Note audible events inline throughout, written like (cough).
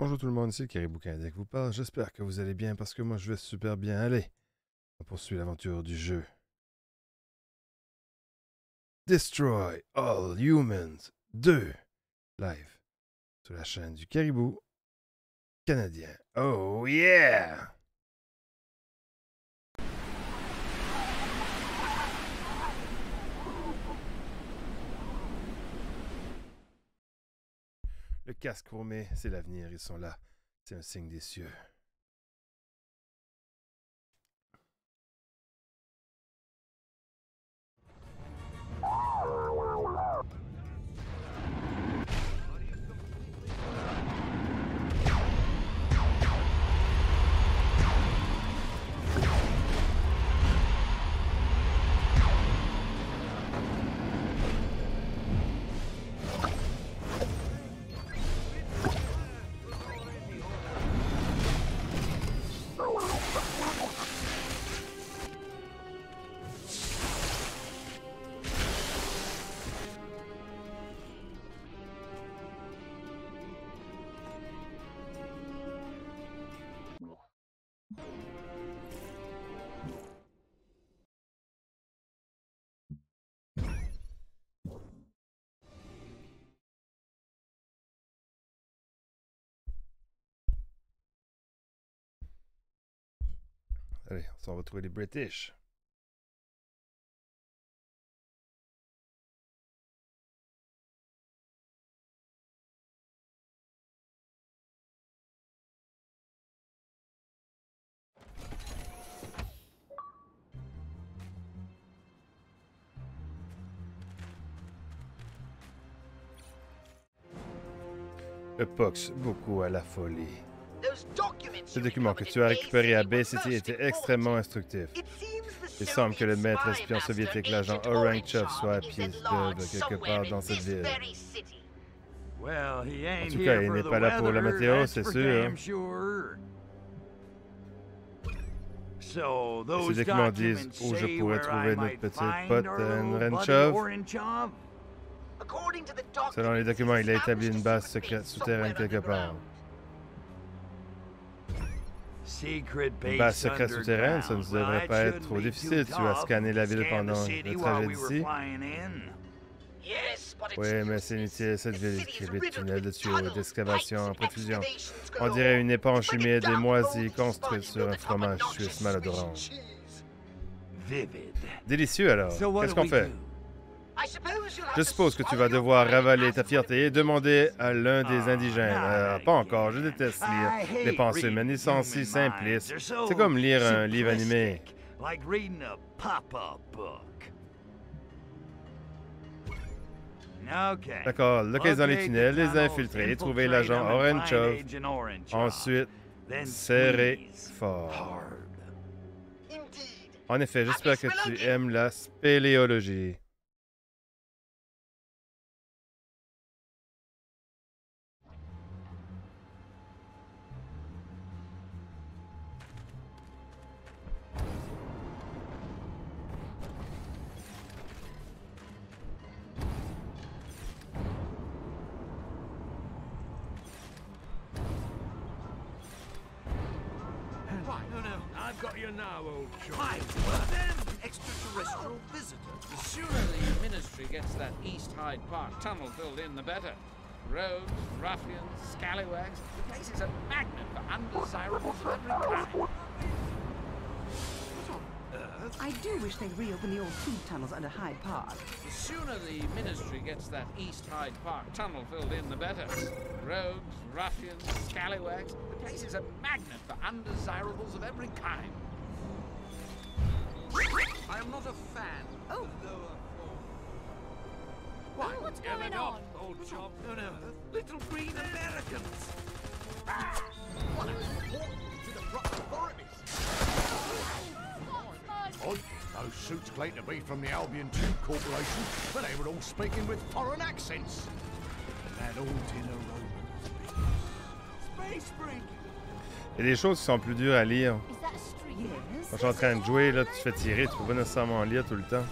Bonjour tout le monde, ici Caribou Canadien qui vous parle. J'espère que vous allez bien parce que moi je vais super bien. Allez, on poursuit l'aventure du jeu. Destroy All Humans 2 live sur la chaîne du Caribou Canadien. Oh yeah! Le casque chromé, c'est l'avenir, ils sont là. C'est un signe des cieux. Allez, on s'en va trouver les British. Le Pox, beaucoup à la folie. Ce document que tu as récupéré à Bay City était extrêmement instructif. Il semble que le maître espion soviétique, l'agent Orangchov, soit à pied d'œuvre quelque part dans cette ville. En tout cas, il n'est pas là pour la météo, c'est sûr. Ces documents disent où je pourrais trouver notre petite pote Orangchov. Selon les documents, il a établi une base secrète souterraine quelque part. Base secrète souterraine, ça ne devrait pas être trop difficile. Tu as scanné la ville pendant le trajet d'ici. Oui, mais c'est inutile. Cette ville est de tunnels de tuyaux d'excavation en profusion. On dirait une éponge humide et moisie construite sur un fromage suisse malodorant. Délicieux alors. Qu'est-ce qu'on fait? Je suppose que tu vas devoir ravaler ta fierté et demander à l'un des indigènes. Euh, pas encore, je déteste lire les pensées humaines. Ils sont si simplistes. C'est comme lire un livre animé. D'accord, localisons les tunnels, les infiltrer, trouver l'agent Orange Ensuite, serrer fort. En effet, j'espère que tu aimes la spéléologie. Reopen the old food tunnels under Hyde Park. The sooner the Ministry gets that East Hyde Park tunnel filled in, the better. Rogues, ruffians, scallywags. The place is a magnet for undesirables of every kind. I am not a fan. Oh. oh. Why? Oh, what's going on? Old chop. No, no, little green Americans. Ah! What a to the proper those suits claim to be from the Albion Tube Corporation, but they were all speaking with foreign accents. That old dinner Romans. Space break. Il y a des choses qui sont plus dures à lire. Is that a street? Yes. Quand je suis en train de jouer, là, tu te fais tirer, tu peux pas nécessairement lire tout le temps.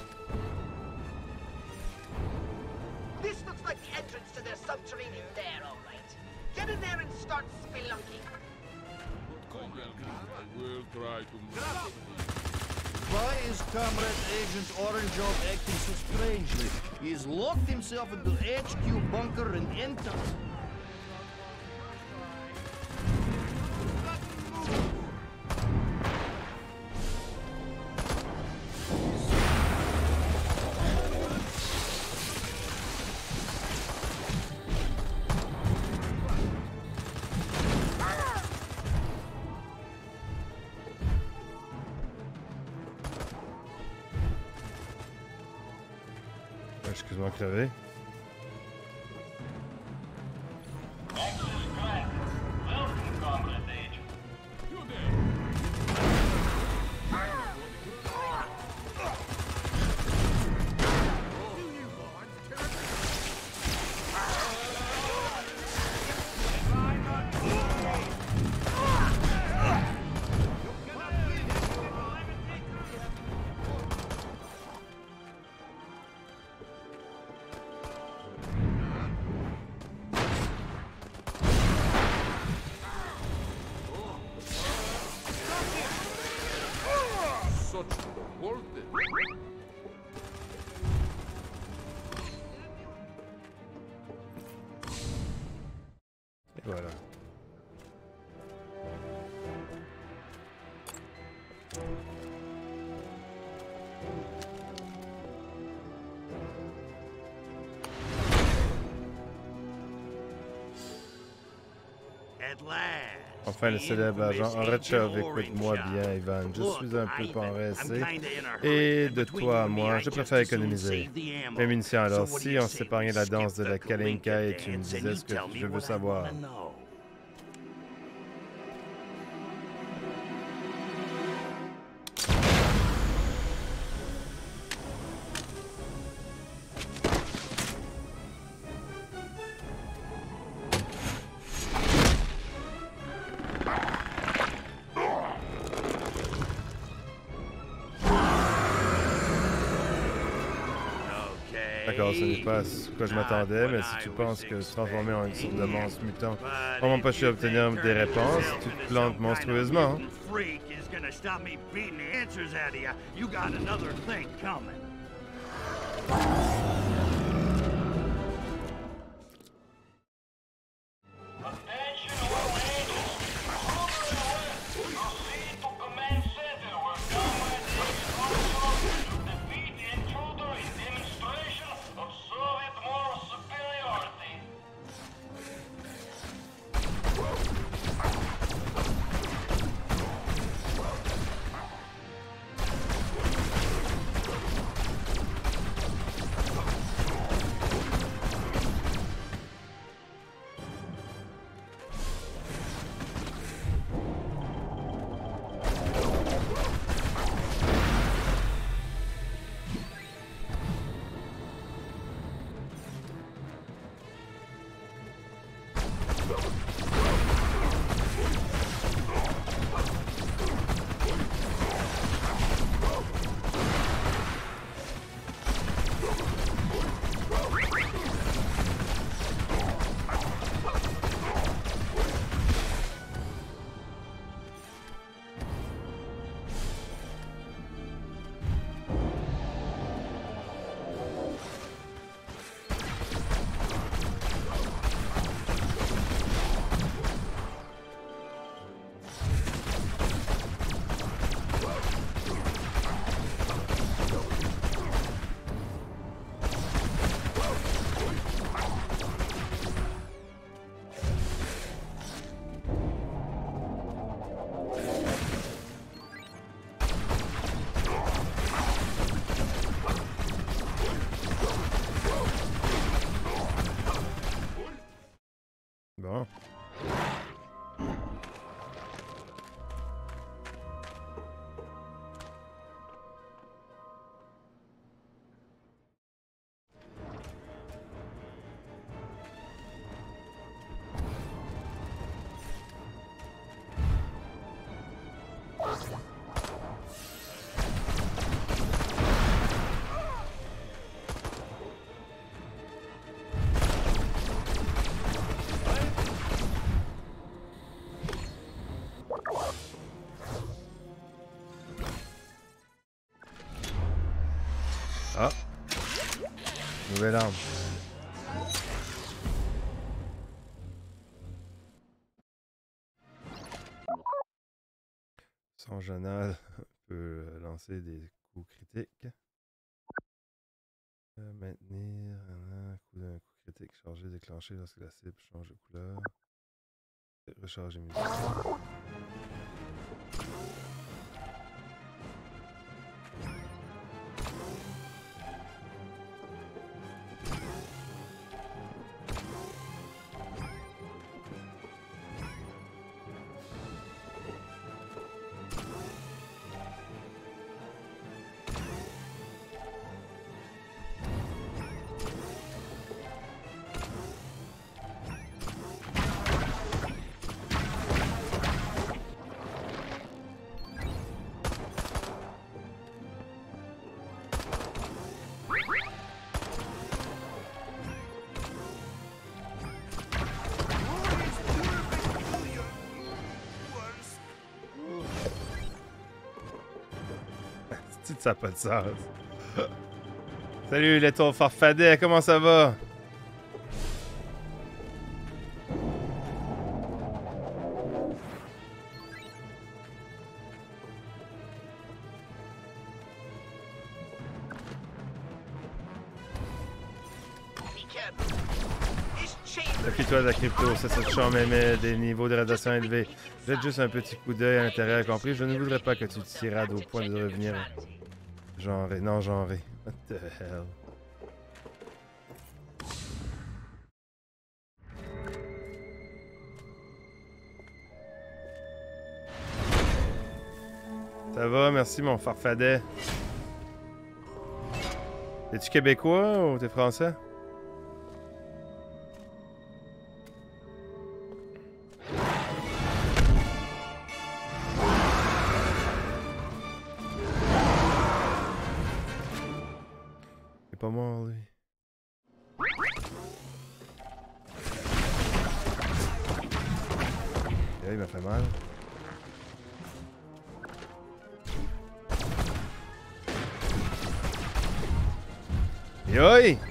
This looks like the entrance to their subterranean lair, all right. Get in there and start spelunking. I will try to Why is Comrade Agent Orangeoff acting so strangely? He's locked himself into HQ bunker and entered. Joder. ¿eh? Enfin, le célèbre agent Orechov, écoute-moi bien, Ivan? Je suis un peu pressé. Et de toi à moi, je préfère économiser. Mes munitions, alors, si on s'épargnait la danse de la Kalinka et tu me disais ce que je veux savoir. Pas ce que je m'attendais, mais si tu penses que se transformer en une sorte de monstre mutant va m'empêcher d'obtenir des réponses, tu te plantes monstrueusement. hein. Nouvelle arme. Son (laughs) journal peut euh, lancer des coups critiques. Euh, maintenir un coup d'un coup critique chargé déclenché lorsque la cible change de couleur. Recharger mes (laughs) ça n'a pas de sens. Salut les tours farfadet, comment ça va? Occupe-toi la crypto, ça c'est champ mais des niveaux de radiation élevés. Jette juste un petit coup d'œil à l'intérieur compris. Je ne voudrais pas que tu te tirades au point de revenir Genré. Non, genré. What the hell? Ça va, merci mon farfadet. Es-tu québécois ou t'es français? Yeah, il m'a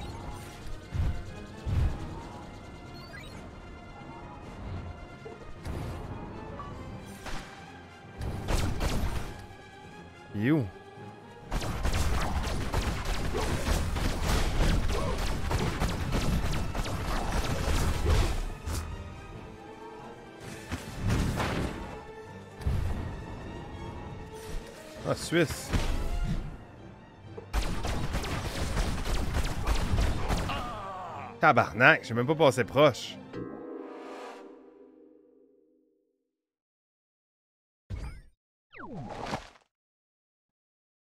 Suisse. Tabarnak, j'ai même pas passé proche.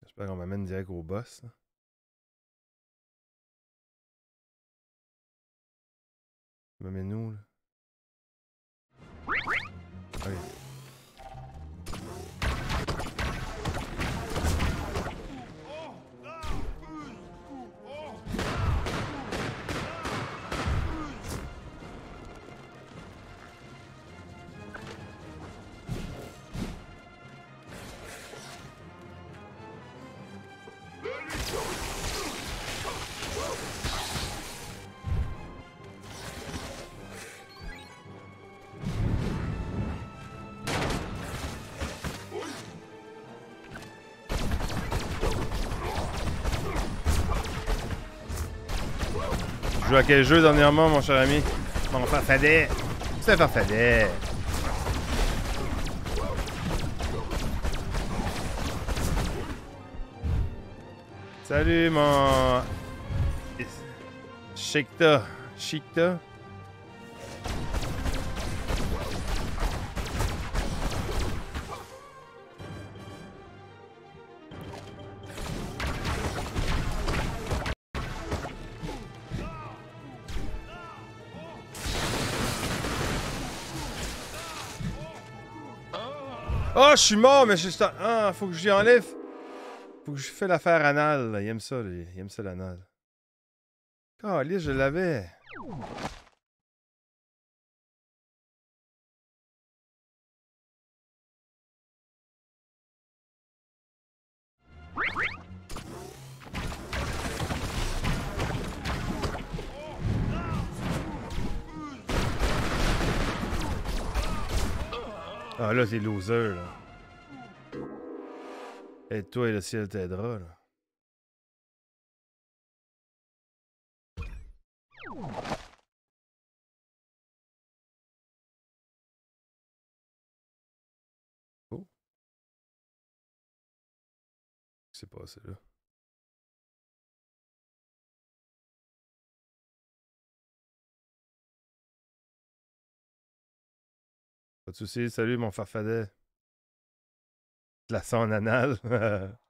J'espère qu'on m'amène direct au boss. M'amène où, là? Ok. Joues à quel jeu dernièrement, mon cher ami? Mon farfadet. C'est farfadet. Salut, mon... Shikta. Shikta? je suis mort, mais je suis... Ah, faut que je lui enlève. Faut que je fais l'affaire anal. Il aime ça, lui. Il aime ça, l'anal. Calice, je l'avais. Ah là, c'est loser, là. Et toi et le ciel t'aidera, là. Oh. C'est passé là? Pas de soucis, salut mon farfadet? La en anal. (laughs)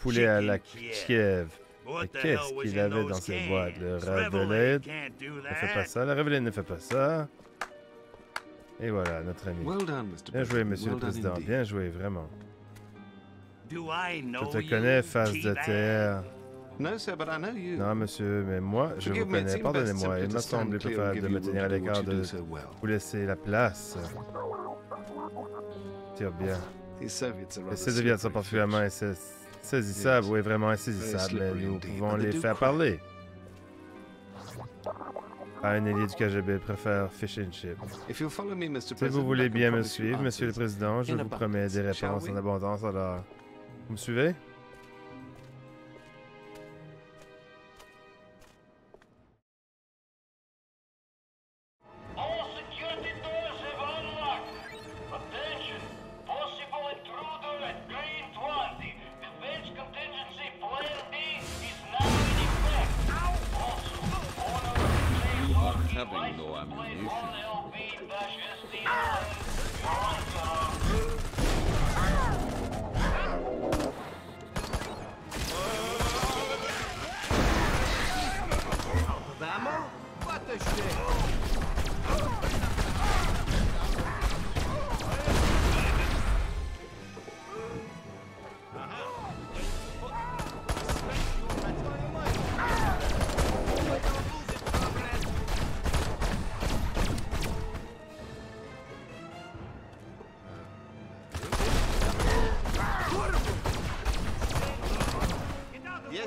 poulet à la Kiev. Mais qu'est-ce qu'il avait dans ses boîtes? Le Ravelin ne fait pas ça. Le Ravelin ne fait pas ça. Et voilà, notre ami. Bien joué, monsieur le président. Bien joué, vraiment. Je te connais, face de terre. Non, monsieur, mais moi, je vous connais. Pardonnez-moi. Il m'a semblé préférable de me tenir à l'écart de vous laisser la place. Tire bien. Les Soviets sont particulièrement essa- saisissables, oui, vraiment insaisissables, mais nous pouvons les faire parler. Ah, un ailier du KGB préfère fish and chip. Si vous voulez bien me suivre, monsieur le président, je vous promets des réponses en abondance, alors... Vous me suivez?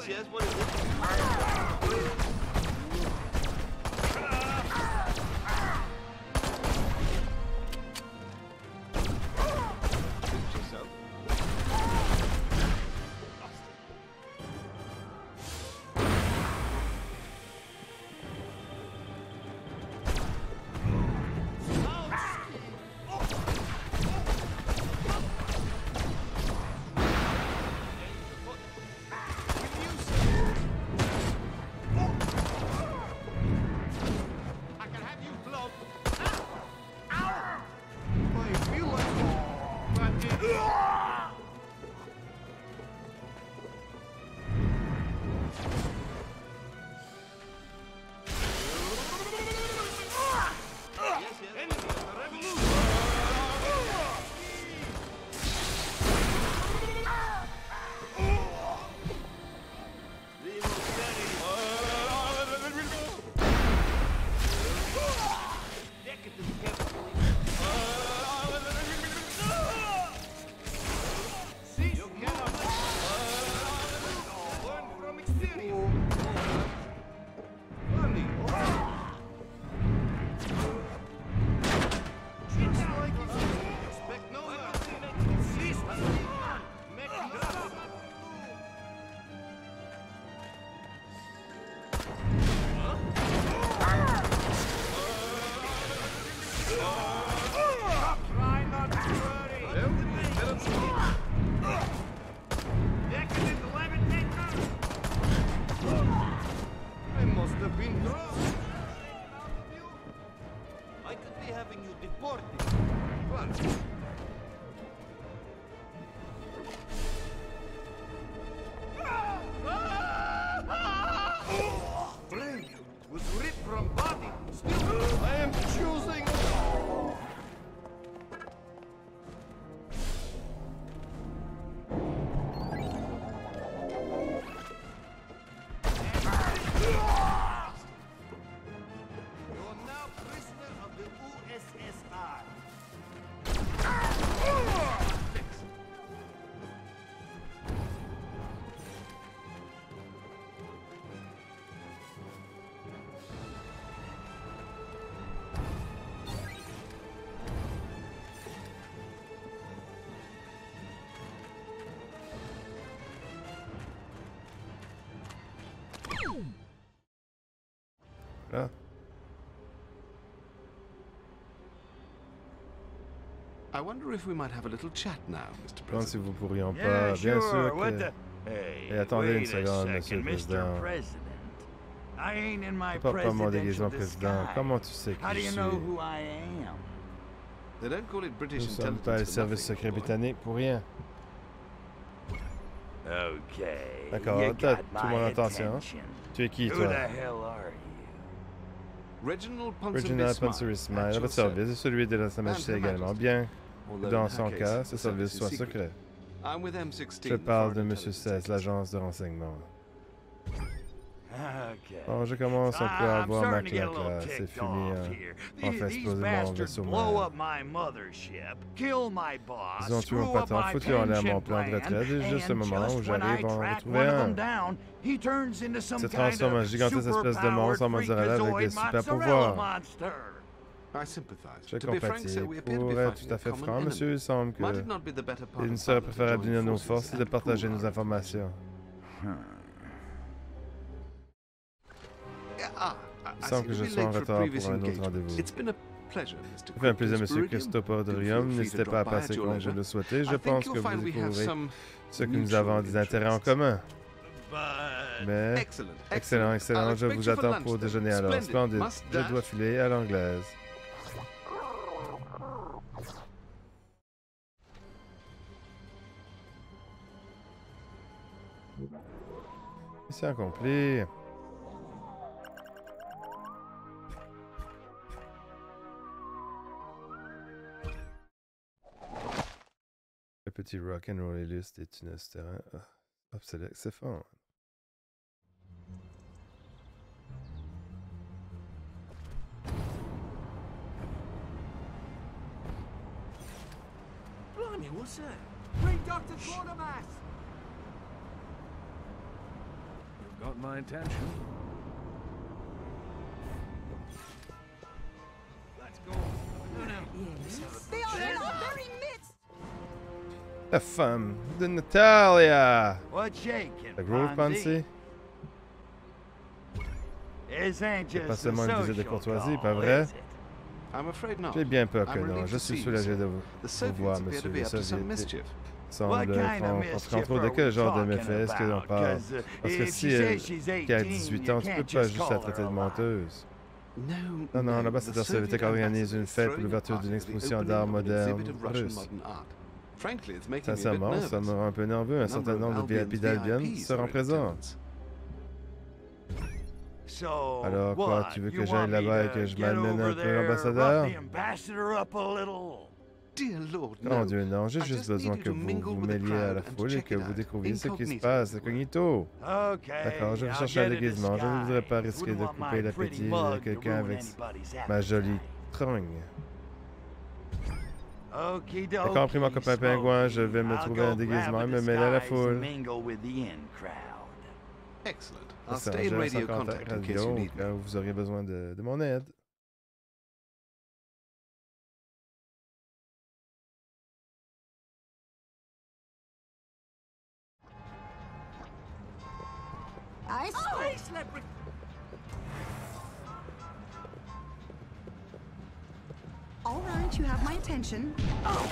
Yes, yes, what is I wonder if we might have a little chat now, Mr. Je pense si President. vous pourrions Yeah, pas. Bien sure. sûr What que. the? Hey, Et attendez une seconde, second, Monsieur le Mr. Président. President. I ain't in my Pas mon déguisement presidential président. disguise. Comment tu sais How qui do je you suis? know who I am? They don't call it British Nous sommes intelligence pas nothing, secrets boy. britanniques pour rien. Okay. D'accord, t'as- tout le ça, hein? attention. Tu es qui, toi? Reginald à your votre service et service. celui de Sa Majesté Her également, bien dans son case, cas, ce service soit secret. secret. I'm with M16, Je parle de M16, Agency. l'agence de renseignement. Bon, je commence un peu à I'm avoir ma starting to get a claque là. C'est off hein. On mothership, kill my boss, Ils ont tué mon patron, foutu en l'air mon plan de retraite, et juste au and moment où j'arrive retrouver one of un. them down, he turns into some Se transforme en gigantesque espèce de monstre en mozzarella avec des super mozzarella pouvoirs. Monster. I sympathize. Je compatis. Pour être tout à fait franc, monsieur, il semble que il of serait préférable d'unir nos forces et de partager nos informations. I- Il semble que je sois en retard pour un autre rendez-vous. Fait un plaisir, monsieur Christopher Christopher Feel Dorium. free to N'hésitez pas à passer quand je le souhaitais. Je pense que vous découvrirez ce que nous avons des intérêts en commun. Mais Excellent, excellent, Je vous attends pour déjeuner alors. Splendid. Splendide. Je dois filer à l'anglaise. Mission accomplie. Le petit rock'n'roll list est une terrain ah, obsolète. C'est fort. blimey, what's that? Bring Dr. Quatermass! Got my attention. Let's go. No, no. Yes. They are in our very midst. La femme de Natalia. Shaking, La Grove Pansy. C'est just pas seulement une visite de courtoisie, pas vrai? is it? I'm afraid not. J'ai bien peur que I'm non. relieved Je to suis see you, soulagé de vous, Soviets voir, monsieur. Les en mischief contrôle de quel genre de méfait? Est-ce que l'on about? parle? 'Cause, uh, Parce que si elle qui a 18, 18 you ans, tu peux pas just juste la traiter de menteuse. No, Non, non, no, l'ambassadeur soviétique organise une fête pour l'ouverture d'une exposition d'art moderne russe. Sincèrement, ça me rend un peu nerveux. Un certain nombre de VIP d'Albion seront présents. Alors quoi, tu veux que j'aille là-bas et que je get malmène un peu l'ambassadeur? Oh. Dieu, non, j'ai juste just besoin que vous vous mêliez à la foule et que it vous découvriez ce qui se passe, incognito. D'accord, je chercher un déguisement. Je ne voudrais pas risquer de couper l'appétit to quelqu'un avec ma jolie trogne. Okie J'ai compris, mon copain pingouin, je vais me trouver un déguisement et me mêler à la foule. Excellent. I'll Ça, stay in je reste en radio contact contact in case radio vous auriez besoin de, de mon aide. Oh, All right, you have my attention. Oh.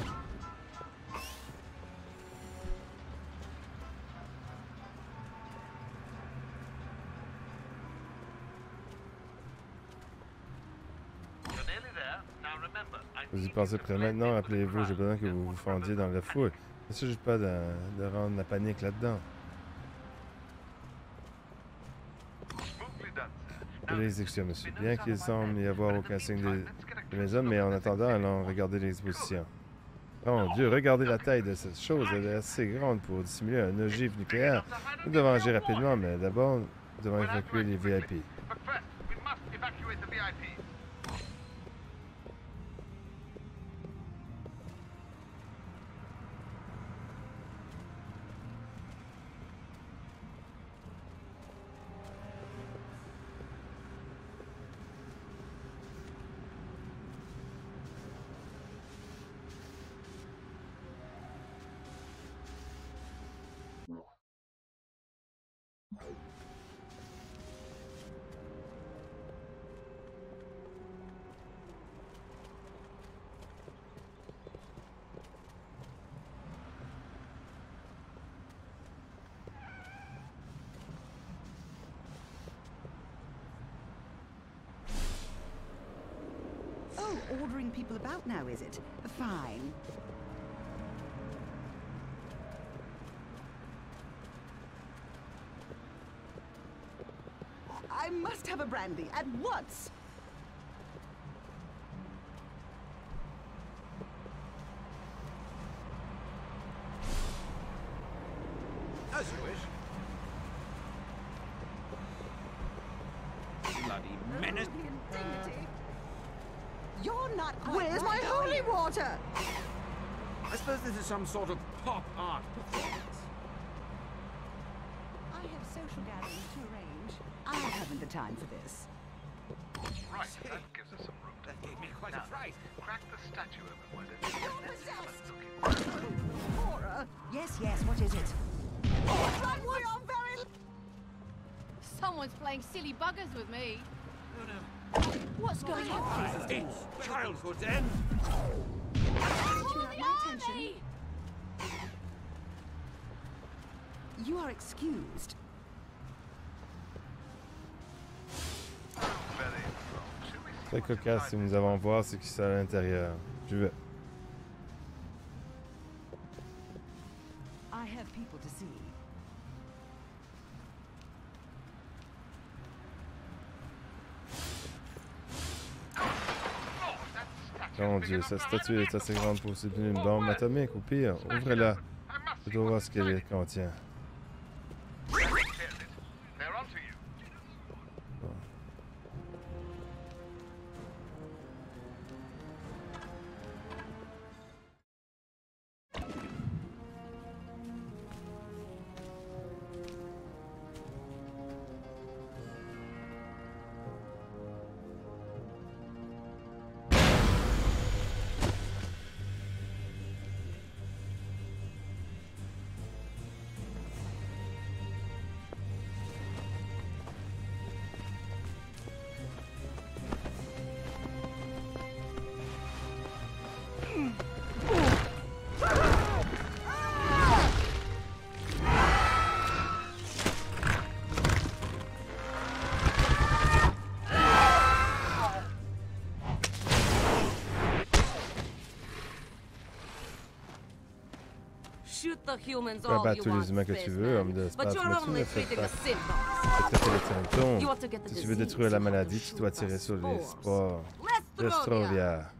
Vous y pensez près maintenant, rappelez-vous, j'ai besoin que vous vous fendiez dans la foule. Ne juste pas de rendre la panique là-dedans. Les exécutions, monsieur. Bien qu'il semble n'y avoir aucun signe de, de mes hommes, mais en attendant, allons regarder l'exposition. Oh Dieu, regardez la taille de cette chose. Elle est assez grande pour dissimuler un ogive nucléaire. Nous devons agir rapidement, mais d'abord, nous devons évacuer les VIP. People about now, is it? Fine. I must have a brandy at once. As you wish. Bloody menace. The indignity. You're not. Where's my holy water? I suppose this is some sort of pop art performance. I have social gatherings to arrange. I haven't the time for this. Right, that gives us some room to That gave me quite a fright. crack the statue open, why don't you? You're Let's have a possessed. Oh, look Horror. Yes, yes. What is it? Run for your very. Someone's playing silly buggers with me. Oh no. What's going on? It's childhood's end. You have my attention. Army! You are excused. Very wrong. Should see Très what you cocasse, si nous avons voir ce qui se à l'intérieur. Je vais. I have people to see. Mon Dieu, cette statue est assez grande pour soutenir une bombe atomique, ou pire, ouvrez-la. Dois voir ce qu'elle contient. Tu peux abattre you tous les humains que tu veux, homme de you're mais tu ne fais pas les symptômes. Si tu veux détruire la maladie, tu dois tirer sur les ya. Destrovia.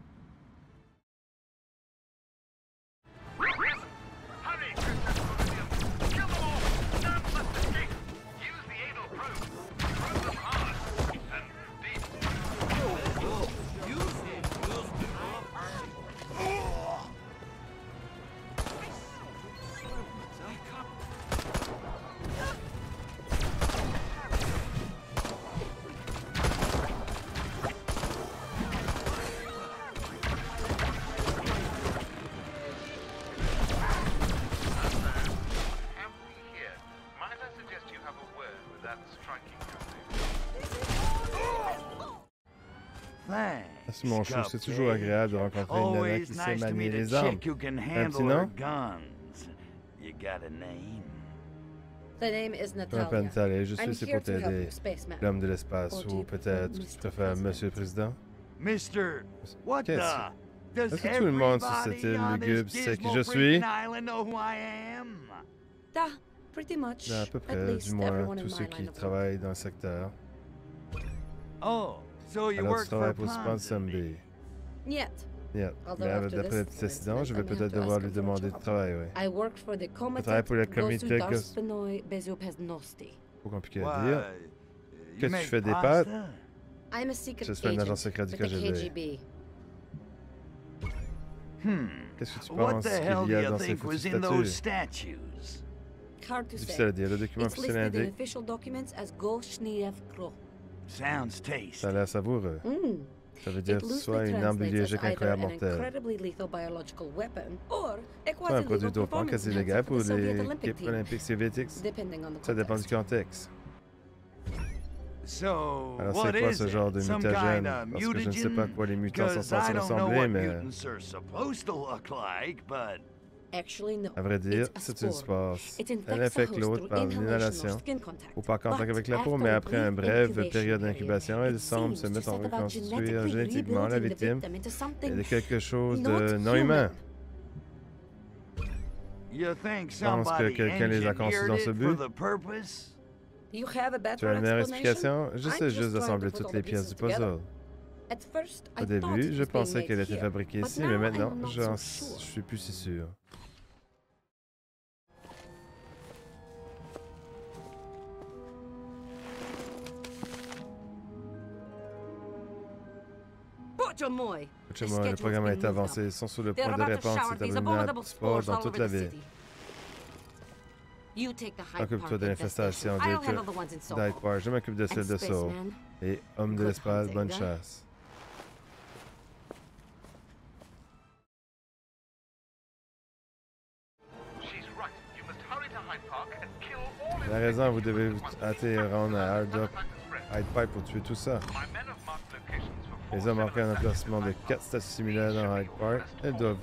Mon chou, c'est toujours agréable de rencontrer une nana qui sait manier les armes. Un petit nom? The name is Natalia. Natalia, je suis ici pour t'aider. L'homme de l'espace, ou peut-être Mr. tu préfères President. Monsieur le Président? Mister, what Qu'est-ce the? Est-ce que tout le monde sur cette île lugubre sait qui je suis? Da, pretty much. À peu près, du moins tous ceux qui travaillent dans le secteur. Oh, Alors work tu travailles for pour Ponsonby. Yet. Yeah. Mais d'après petit accident, je vais peut-être to devoir lui demander de travail, oui. I work for the travaille pour le comité. Trop compliqué à dire. Que tu make fais des pâtes? I'm a secret Je suis un agent secret du KGB. Hmm. Qu'est-ce que tu What penses the hell qu'il do y a you dans ces think was foutues in those statues? statues? Hard to Difficile say. à dire. Le document officiel indique. Sounds tasty. Ça a l'air savoureux. Mm. Ça veut dire soit une arme biologique incroyable mortelle, soit un produit dopant quasi légal pour team, olympiques the Ça dépend du context. contexte. So, Alors c'est quoi ce genre de mutagène? Parce que je ne sais pas à quoi les mutants sont censés ressembler, mais à vrai dire, c'est une spore. Elle infecte l'autre par l'inhalation ou par contact avec la peau, mais après une brief brève période d'incubation, elle semble se mettre en genetically génétiquement la victime de quelque chose de non humain. Je pense que quelqu'un les a conçus dans ce but? Tu as une meilleure explication? J'essaie juste d'assembler toutes les pièces du puzzle. Au début, je pensais qu'elle était fabriquée ici, mais maintenant, je suis plus si sûr. Le programme a été avancé. Ils sont sur le point de répandre cet abominable sport dans toute la ville. Occupe-toi de l'infestation in Soho. Park. Je m'occupe de celle de. Spaceman, Et homme de l'espace, bonne chasse. She's right. You must hurry to Hyde Park and kill all La raison, vous devez vous hâter et rendre à Hyde Park pour tuer tout ça. My men have marked locations for Les hommes ont marqué un emplacement de 4 statues similaires dans Hyde Park. Elles doivent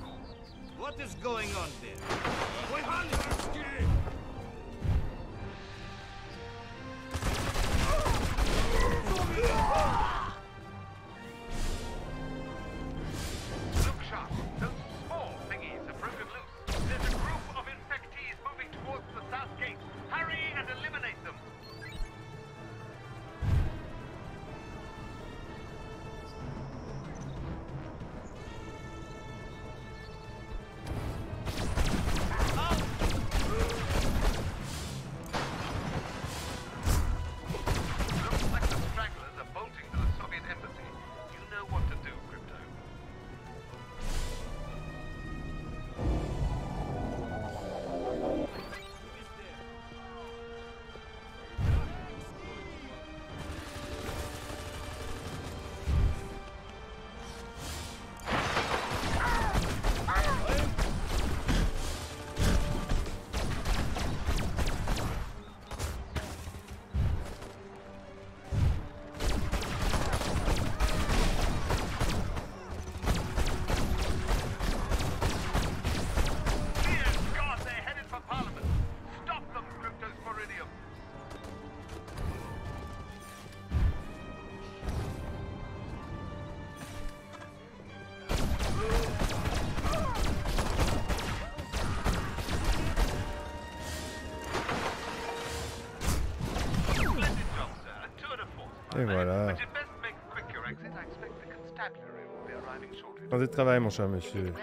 shortly. Rendez de travail, mon cher monsieur.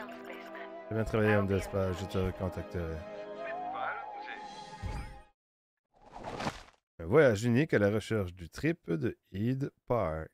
J'ai bien travaillé, homme d'espace. Je te recontacterai. Un voyage unique à la recherche du trip de Hyde Park.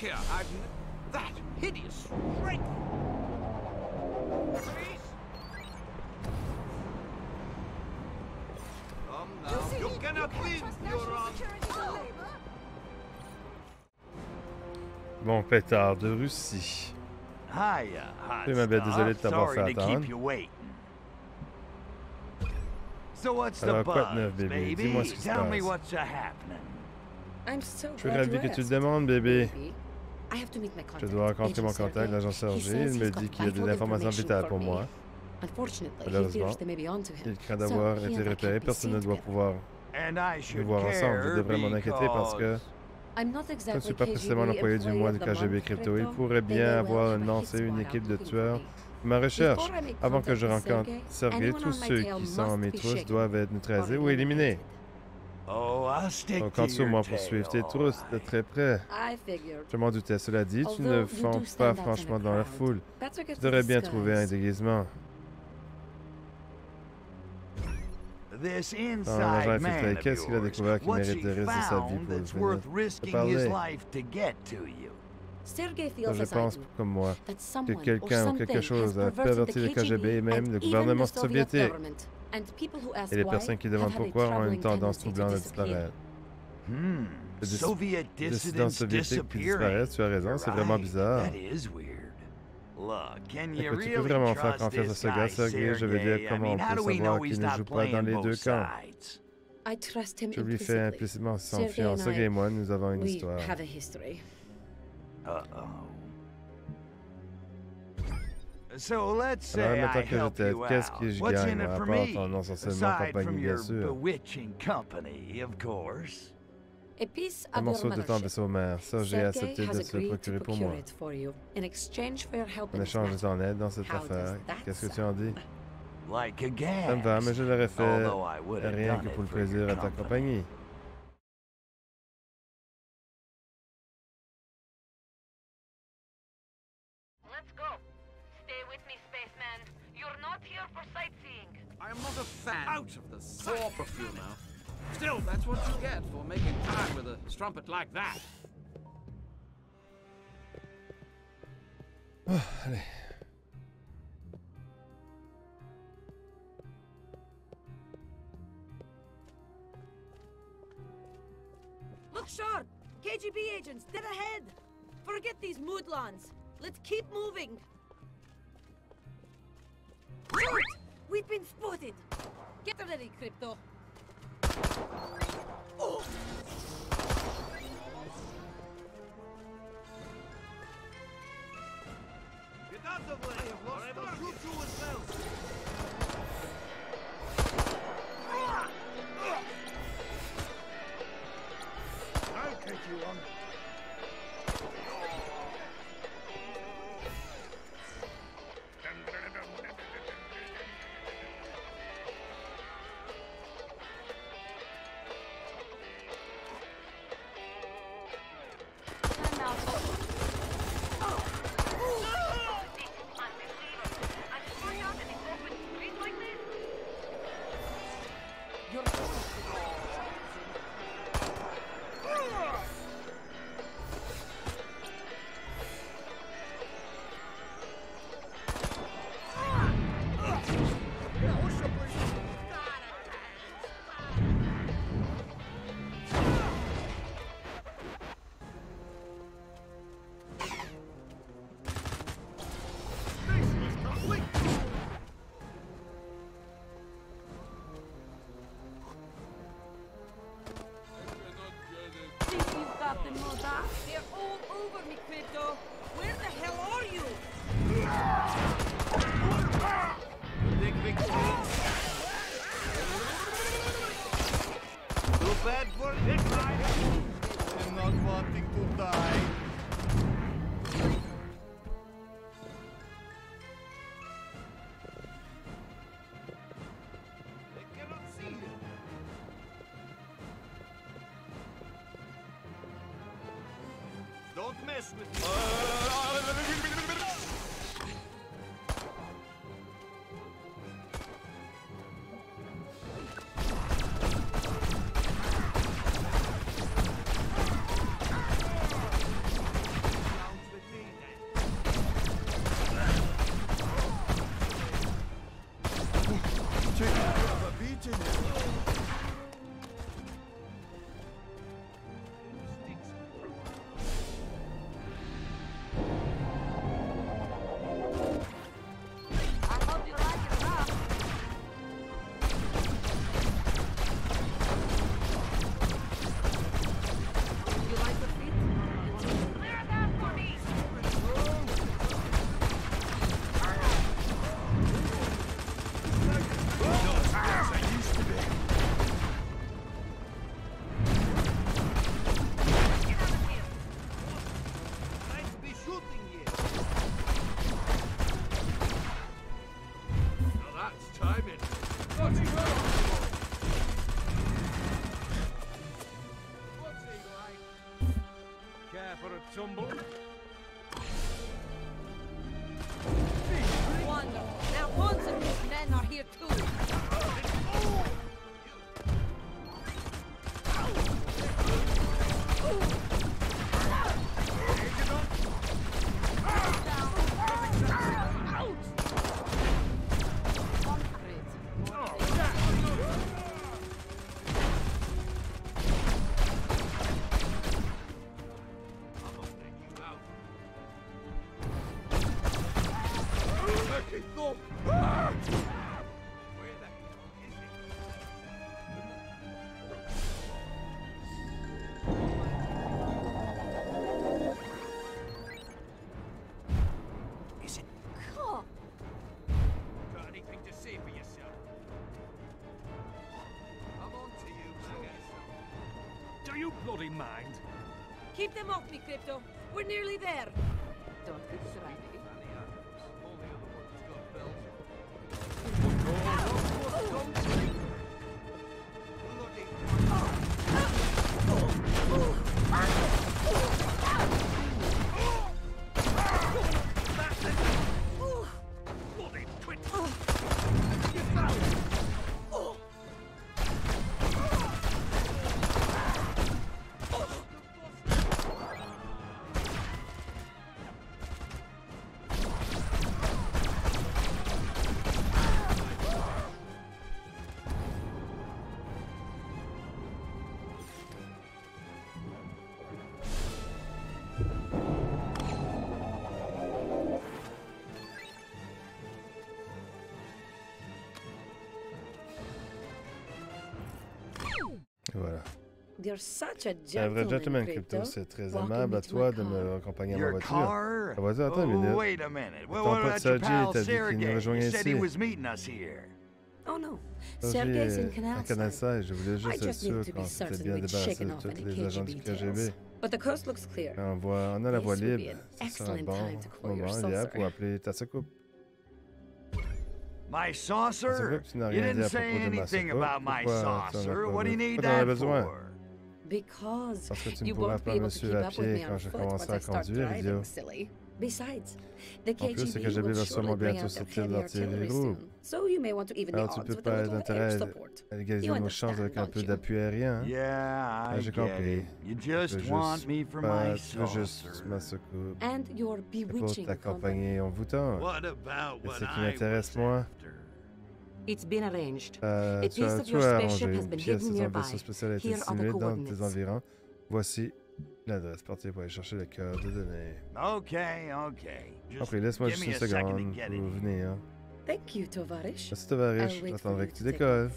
Look here, I've... n- That hideous strength! Police! Come now, you cannot win, Your Honor! Bon pétard de Russie. Hiya, hot Oui, ma belle, désolé de t'avoir fait attendre. keep you waiting. So what's the Alors, quoi de neuf, bébé? Dis-moi ce qui se Tell me passe. Je suis ravi que tu le asked. demandes, bébé. Je dois rencontrer mon contact, l'agent says Il me dit qu'il y a des informations information vitales pour moi. Malheureusement, il craint d'avoir été repéré. Personne ne doit pouvoir nous voir ensemble. Je devrais m'en inquiéter parce que, je ne suis pas précisément l'employé du mois du KGB Crypto, il pourrait bien avoir lancé une équipe de tueurs. Ma recherche, avant que je rencontre Sergei, tous ceux qui sont à must mes trousses doivent être neutralisés ou éliminés. Oh, I'll stick Donc, sur your moi pour suivre tes trousses de très près. I figured. Je m'en doutais. Cela dit, tu ne Although you fonds do pas stand out in franchement dans la foule. Tu devrais bien trouver un déguisement. This Un agent inside infiltré, qu'est-ce qu'il a découvert qui mérite de risquer sa vie found pour that's venir worth te risking his parler? life to get to you? Sergei Ça, feels je pense comme moi that que someone or quelqu'un ou something quelque chose has a perverted perverti le the KGB et même and le even gouvernement the Soviet soviétique. Government. And people who ask Et les why personnes qui have demandent pourquoi ont une tendance tendency to troublante à disappear. disparaître. Hmm. Les dissidents soviétiques qui disparaissent, tu as raison, c'est vraiment bizarre. That is weird. Look, can you Écoute, tu peux really vraiment faire trust confiance à this ce gars, guy, Sergei? Je veux dire, comment on mean, how peut do we savoir know qu'il he's ne not joue pas playing dans les both deux camps? sides? I trust him Je lui fais implicitly. implicitement sans Sergei fiance. and Sergei I, et moi, nous avons une we histoire. have a history. Uh-oh. So let's Alors, say I que je help you Qu'est-ce out. que je What's gagne, in it for me? Aside compagnie, from bien your sûr. bewitching company, of course. Un morceau de mothership. vaisseau mère. Ça, j'ai accepté de se procurer pour moi. it for you in exchange for your help En échange de ton aide dans cette affaire, qu'est-ce que tu en dis? Ça me va, mais je l'aurais fait Although I would have rien done que it pour le plaisir à ta compagnie. Sightseeing. I am not a fan out of the thorp of you now. Still, that's what you get for making time with a strumpet like that. (sighs) Allez. Look sharp! KGB agents, dead ahead! Forget these moodlons. Let's keep moving. Short! We've been spotted. Get ready, Crypto. Oh! Get out of the way, Don't mess with me. You bloody mind? Keep them off me, Crypto. We're nearly there. C'est un vrai gentleman, Crypto. C'est très aimable à toi de me car. raccompagner à ma voiture. car? La voiture, attends une minute. Oh, wait a minute. Well, Ton pote Sergei t'a dit qu'il nous rejoignait ici. us here. Oh. Sergei Sergei's in est à Canal Canal Side. je voulais I juste être just sûr need to be qu'on s'était bien débarrassé de tous les agents KGB du KGB. details. But the coast looks clear. Quand on, voit, on a la voie libre. C'est un excellent bon time to call your moment idéal pour appeler ta soucoupe. My Ta saucer? soucoupe, tu n'as You rien dit didn't à say propos de ma anything soucoupe. about my Pourquoi? Tu en as saucer. What do you besoin? need that besoin? for? Because Parce que tu ne you pourras won't be pas able me to keep suivre à up with pied me quand on je commencerai à conduire, idiot. silly. Besides, the En plus, will va surely sûrement bring bientôt sortir heavy l'artillerie lourde. soon. So you may want to even the Alors tu odds peux with a pas support. à égaliser You nos chances avec un peu d'appui aérien. hein? Yeah, Ah, I j'ai get compris. it. You Tu just veux want juste me for pas- my tu veux juste ma soucoupe. And your Et pour t'accompagner envoûtant. What about Et what ce qui m'intéresse, moi, after? It's been arranged. euh, A tu as piece of tout your arrangé. spaceship has Une been pièce hidden de ton vaisseau a été Here are the simulée dans tes coordinates. environs. Voici l'adresse. Partez pour aller chercher le cœur de données. Okay, okay. Just Après, laisse-moi juste une seconde pour venir. Thank you, Tovarish. Merci, Tovarish. J'attendrai que tu décolles.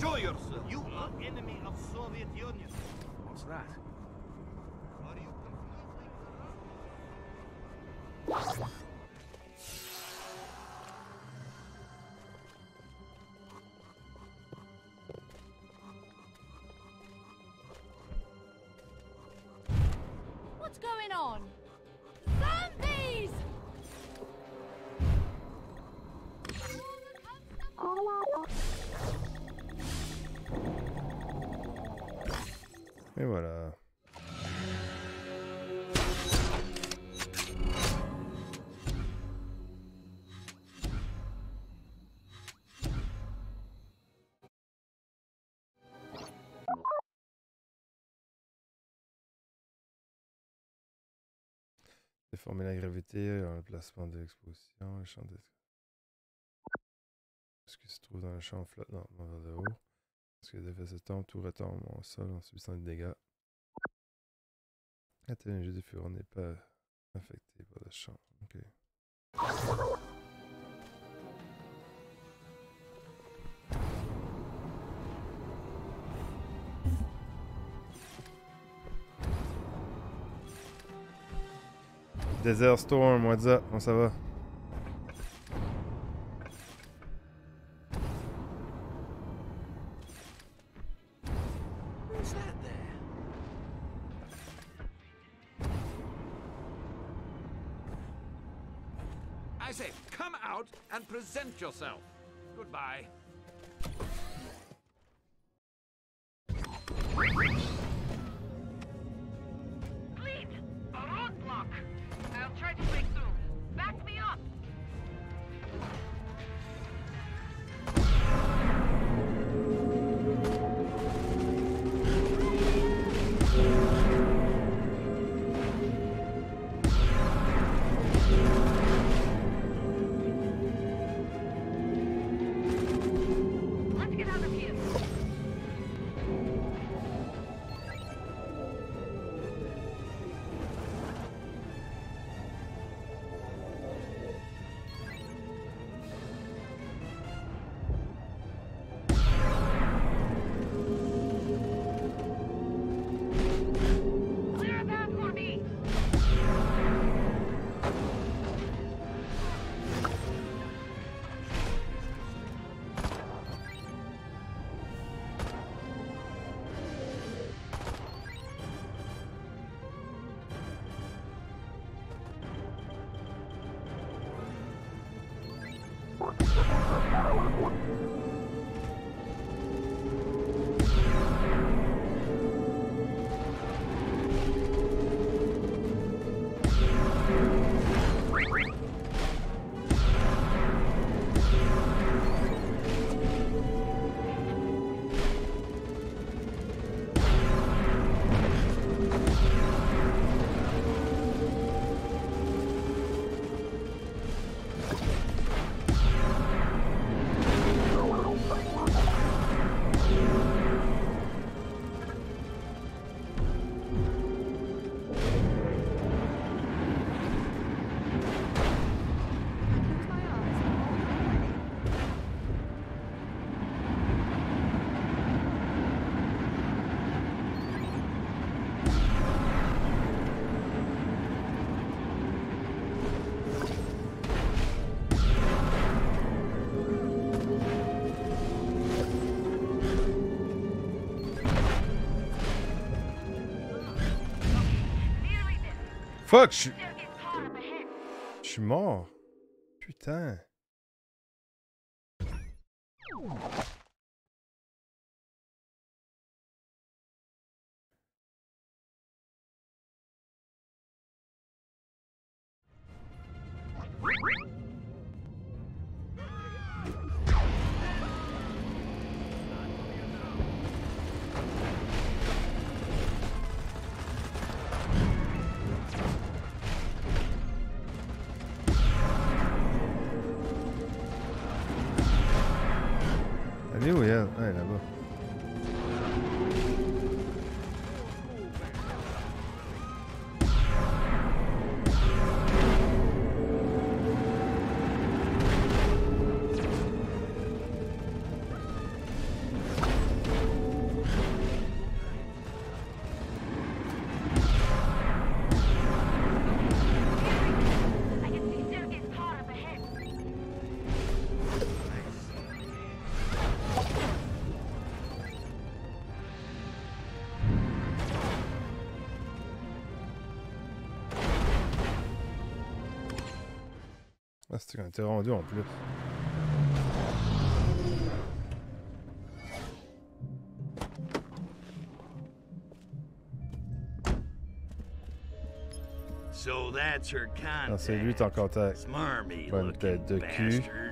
Show yourself. You are enemy of Soviet Union. What's that? Are you completely... Déformer la gravité le placement de l'exposition, le champ de... Est-ce que se trouve dans le champ flottant vers de haut? Est-ce que les effets tombe, tout retombe au sol en subissant des dégâts? La technologie de furon n'est pas affectée par le champ. Ok. Desert Storm, what's up? Comment ça va? I say, come out and present yourself. Goodbye. Fuck, je suis. Je suis mort. Putain. Quand t'es rendu en plus. So that's her contact. C'est lui contact. Smarmy Bonne looking tête de cul. bastard.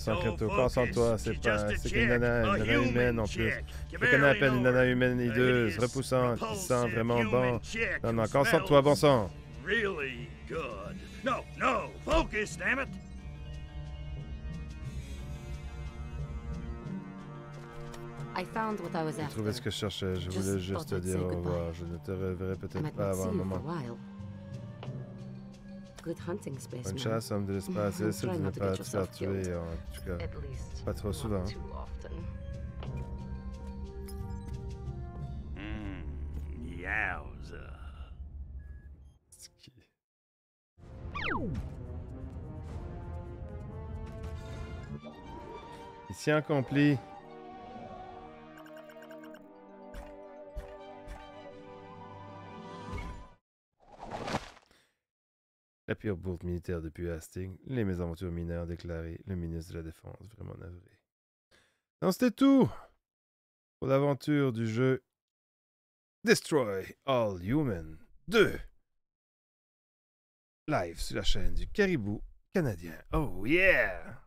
Concentre crypto, concentre-toi, c'est pas. C'est qu'une nana, une nana humaine en plus. Je connais à peine une nana humaine hideuse, repoussante, qui sent vraiment bon. Non, non, concentre-toi, bon sang. Really good. No, no, focus, damn it! J'ai trouvé ce que je cherchais. Je voulais juste te dire au revoir. Je ne te reverrai peut-être pas avant un moment. Bonne chasse, homme de l'espace. (laughs) Essaie de ne pas te faire tuer, en tout cas. Pas trop souvent. Hmm, yowza. Ici accompli. Pire bourte militaire depuis Hastings, les mésaventures mineures déclarées, le ministre de la Défense, vraiment navré. Non, c'était tout pour l'aventure du jeu Destroy All Human 2. Live sur la chaîne du Caribou canadien. Oh yeah!